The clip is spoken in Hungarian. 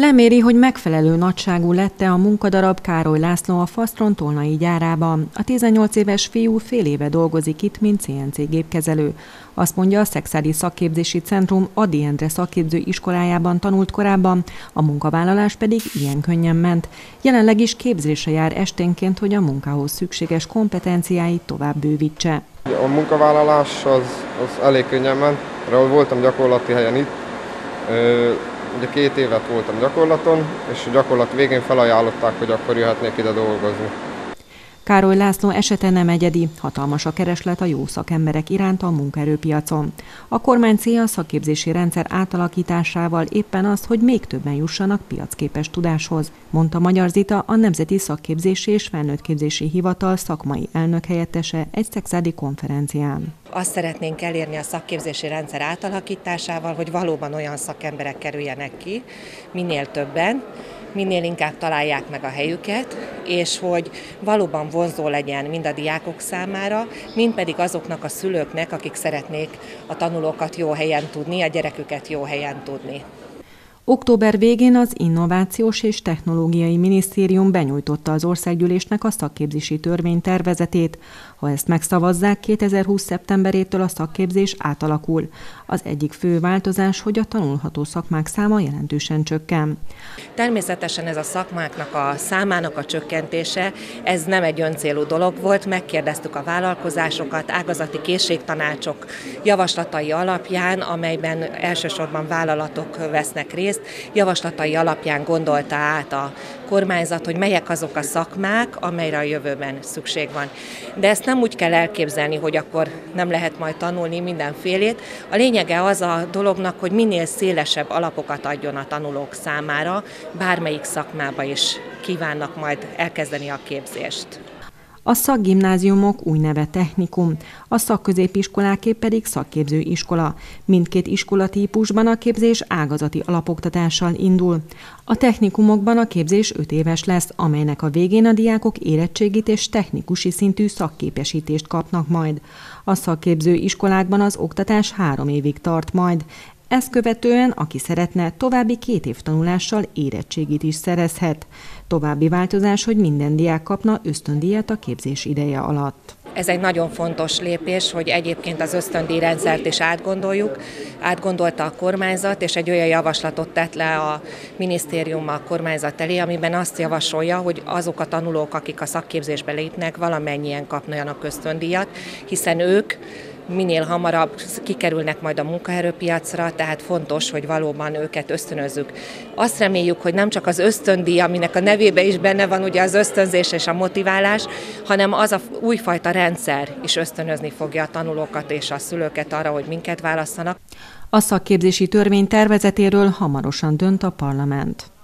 Leméri, hogy megfelelő nagyságú lette a munkadarab Károly László a Fasztron tolnai gyárában. A 18 éves fiú fél éve dolgozik itt, mint CNC gépkezelő. Azt mondja, a Szexádi Szakképzési Centrum Adi Endre szakképző iskolájában tanult korábban, a munkavállalás pedig ilyen könnyen ment. Jelenleg is képzésre jár esténként, hogy a munkához szükséges kompetenciáit tovább bővítse. A munkavállalás az, az elég könnyen ment, voltam gyakorlati helyen itt, Ugye két évet voltam gyakorlaton, és a gyakorlat végén felajánlották, hogy akkor jöhetnék ide dolgozni. Károly László esete nem egyedi, hatalmas a kereslet a jó szakemberek iránt a munkaerőpiacon. A kormány célja a szakképzési rendszer átalakításával éppen az, hogy még többen jussanak piacképes tudáshoz, mondta Magyar Zita, a Nemzeti Szakképzési és Felnőttképzési Hivatal szakmai elnök helyettese egy szexádi konferencián. Azt szeretnénk elérni a szakképzési rendszer átalakításával, hogy valóban olyan szakemberek kerüljenek ki, minél többen, minél inkább találják meg a helyüket, és hogy valóban vonzó legyen mind a diákok számára, mind pedig azoknak a szülőknek, akik szeretnék a tanulókat jó helyen tudni, a gyereküket jó helyen tudni. Október végén az Innovációs és Technológiai Minisztérium benyújtotta az országgyűlésnek a szakképzési törvény tervezetét. Ha ezt megszavazzák, 2020. szeptemberétől a szakképzés átalakul. Az egyik fő változás, hogy a tanulható szakmák száma jelentősen csökken. Természetesen ez a szakmáknak a számának a csökkentése, ez nem egy öncélú dolog volt, megkérdeztük a vállalkozásokat, ágazati készségtanácsok javaslatai alapján, amelyben elsősorban vállalatok vesznek részt, részt javaslatai alapján gondolta át a kormányzat, hogy melyek azok a szakmák, amelyre a jövőben szükség van. De ezt nem úgy kell elképzelni, hogy akkor nem lehet majd tanulni mindenfélét. A lényege az a dolognak, hogy minél szélesebb alapokat adjon a tanulók számára, bármelyik szakmába is kívánnak majd elkezdeni a képzést a szakgimnáziumok új neve technikum, a szakközépiskoláké pedig szakképző iskola. Mindkét iskolatípusban a képzés ágazati alapoktatással indul. A technikumokban a képzés 5 éves lesz, amelynek a végén a diákok érettségit és technikusi szintű szakképesítést kapnak majd. A szakképző iskolákban az oktatás három évig tart majd. Ezt követően, aki szeretne, további két év tanulással érettségit is szerezhet. További változás, hogy minden diák kapna ösztöndíjat a képzés ideje alatt. Ez egy nagyon fontos lépés, hogy egyébként az ösztöndíj rendszert is átgondoljuk. Átgondolta a kormányzat, és egy olyan javaslatot tett le a minisztérium a kormányzat elé, amiben azt javasolja, hogy azok a tanulók, akik a szakképzésbe lépnek, valamennyien kapnak ösztöndíjat, hiszen ők minél hamarabb kikerülnek majd a munkaerőpiacra, tehát fontos, hogy valóban őket ösztönözzük. Azt reméljük, hogy nem csak az ösztöndíj, aminek a nevébe is benne van ugye az ösztönzés és a motiválás, hanem az a újfajta rendszer is ösztönözni fogja a tanulókat és a szülőket arra, hogy minket válasszanak. A szakképzési törvény tervezetéről hamarosan dönt a parlament.